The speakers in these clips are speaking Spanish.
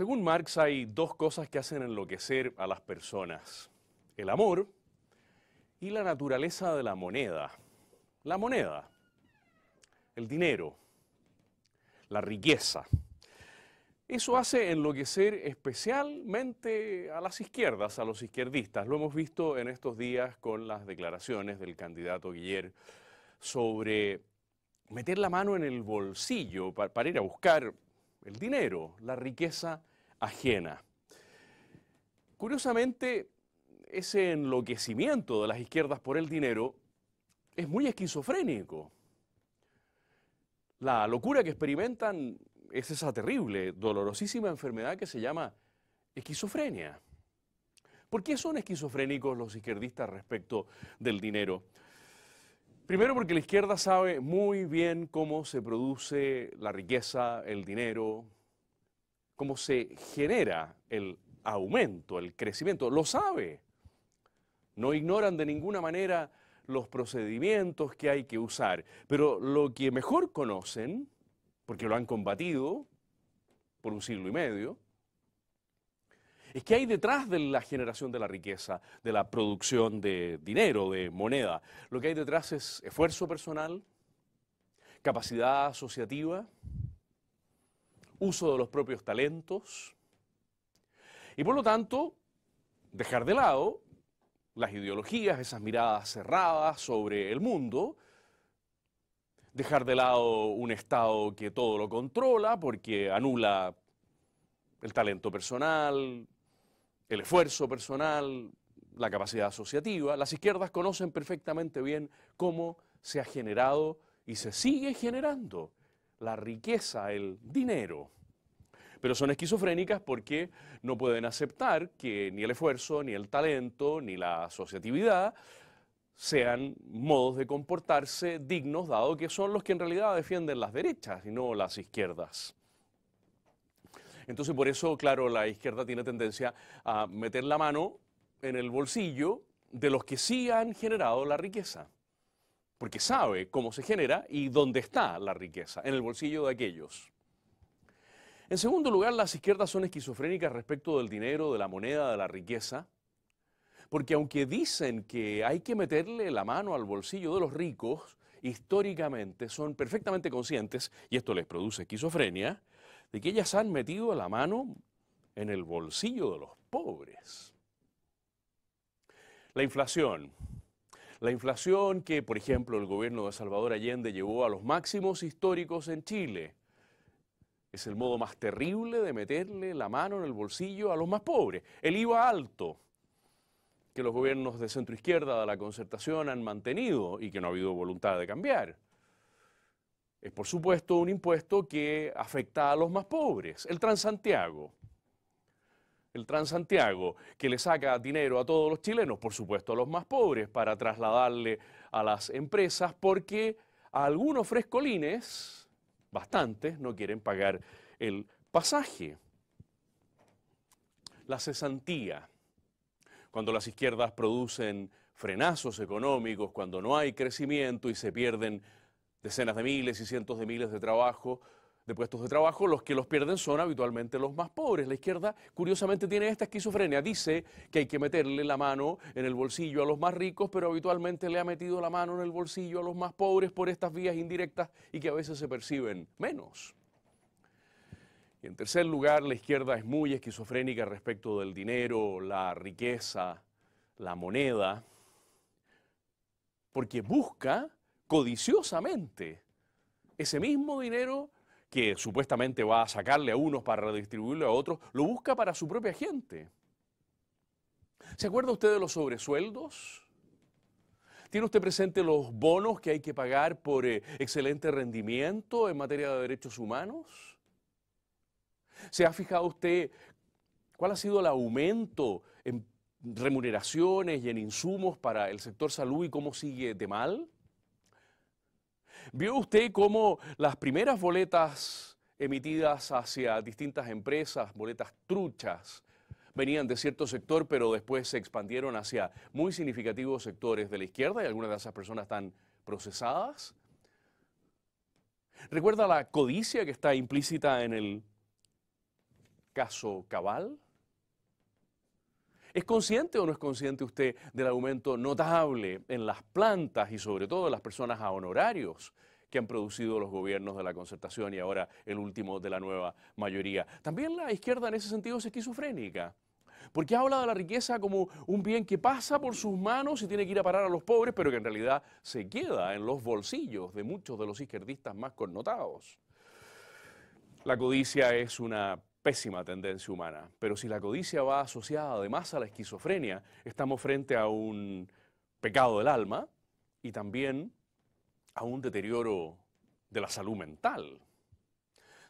Según Marx hay dos cosas que hacen enloquecer a las personas. El amor y la naturaleza de la moneda. La moneda, el dinero, la riqueza. Eso hace enloquecer especialmente a las izquierdas, a los izquierdistas. Lo hemos visto en estos días con las declaraciones del candidato Guiller sobre meter la mano en el bolsillo para, ir a buscar el dinero, la riqueza ajena. Curiosamente, ese enloquecimiento de las izquierdas por el dinero es muy esquizofrénico. La locura que experimentan es esa terrible, dolorosísima enfermedad que se llama esquizofrenia. ¿Por qué son esquizofrénicos los izquierdistas respecto del dinero? Primero porque la izquierda sabe muy bien cómo se produce la riqueza, el dinero, cómo se genera el aumento, el crecimiento. Lo sabe. No ignoran de ninguna manera los procedimientos que hay que usar. Pero lo que mejor conocen, porque lo han combatido por un siglo y medio, es que hay detrás de la generación de la riqueza, de la producción de dinero, de moneda. Lo que hay detrás es esfuerzo personal, capacidad asociativa, uso de los propios talentos y por lo tanto dejar de lado las ideologías, esas miradas cerradas sobre el mundo, dejar de lado un Estado que todo lo controla porque anula el talento personal, el esfuerzo personal, la capacidad asociativa. Las izquierdas conocen perfectamente bien cómo se ha generado y se sigue generando la riqueza, el dinero. Pero son esquizofrénicas porque no pueden aceptar que ni el esfuerzo, ni el talento, ni la asociatividad sean modos de comportarse dignos, dado que son los que en realidad defienden las derechas y no las izquierdas. Entonces, por eso, claro, la izquierda tiene tendencia a meter la mano en el bolsillo de los que sí han generado la riqueza, porque sabe cómo se genera y dónde está la riqueza, en el bolsillo de aquellos. En segundo lugar, las izquierdas son esquizofrénicas respecto del dinero, de la moneda, de la riqueza, porque aunque dicen que hay que meterle la mano al bolsillo de los ricos, históricamente son perfectamente conscientes, y esto les produce esquizofrenia, de que ellas han metido la mano en el bolsillo de los pobres. La inflación. La inflación que, por ejemplo, el gobierno de Salvador Allende llevó a los máximos históricos en Chile. Es el modo más terrible de meterle la mano en el bolsillo a los más pobres. El IVA alto, que los gobiernos de centro izquierda de la concertación han mantenido y que no ha habido voluntad de cambiar es por supuesto un impuesto que afecta a los más pobres, el Transantiago. El Transantiago, que le saca dinero a todos los chilenos, por supuesto a los más pobres, para trasladarle a las empresas, porque a algunos frescolines, bastantes, no quieren pagar el pasaje. La cesantía. Cuando las izquierdas producen frenazos económicos, cuando no hay crecimiento y se pierden decenas de miles y cientos de miles de trabajo, de puestos de trabajo, los que los pierden son habitualmente los más pobres. La izquierda, curiosamente, tiene esta esquizofrenia. Dice que hay que meterle la mano en el bolsillo a los más ricos, pero habitualmente le ha metido la mano en el bolsillo a los más pobres por estas vías indirectas y que a veces se perciben menos. Y en tercer lugar, la izquierda es muy esquizofrénica respecto del dinero, la riqueza, la moneda, porque busca codiciosamente ese mismo dinero que supuestamente va a sacarle a unos para redistribuirlo a otros, lo busca para su propia gente. ¿Se acuerda usted de los sobresueldos? ¿Tiene usted presente los bonos que hay que pagar por eh, excelente rendimiento en materia de derechos humanos? ¿Se ha fijado usted cuál ha sido el aumento en remuneraciones y en insumos para el sector salud y cómo sigue de mal? ¿Vio usted cómo las primeras boletas emitidas hacia distintas empresas, boletas truchas, venían de cierto sector, pero después se expandieron hacia muy significativos sectores de la izquierda y algunas de esas personas están procesadas? ¿Recuerda la codicia que está implícita en el caso Cabal? ¿Es consciente o no es consciente usted del aumento notable en las plantas y sobre todo en las personas a honorarios que han producido los gobiernos de la concertación y ahora el último de la nueva mayoría? También la izquierda en ese sentido es esquizofrénica. Porque habla de la riqueza como un bien que pasa por sus manos y tiene que ir a parar a los pobres, pero que en realidad se queda en los bolsillos de muchos de los izquierdistas más connotados. La codicia es una pésima tendencia humana, pero si la codicia va asociada además a la esquizofrenia, estamos frente a un pecado del alma y también a un deterioro de la salud mental.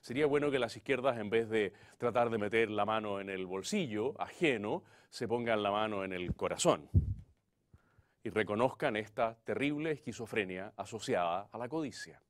Sería bueno que las izquierdas, en vez de tratar de meter la mano en el bolsillo ajeno, se pongan la mano en el corazón y reconozcan esta terrible esquizofrenia asociada a la codicia.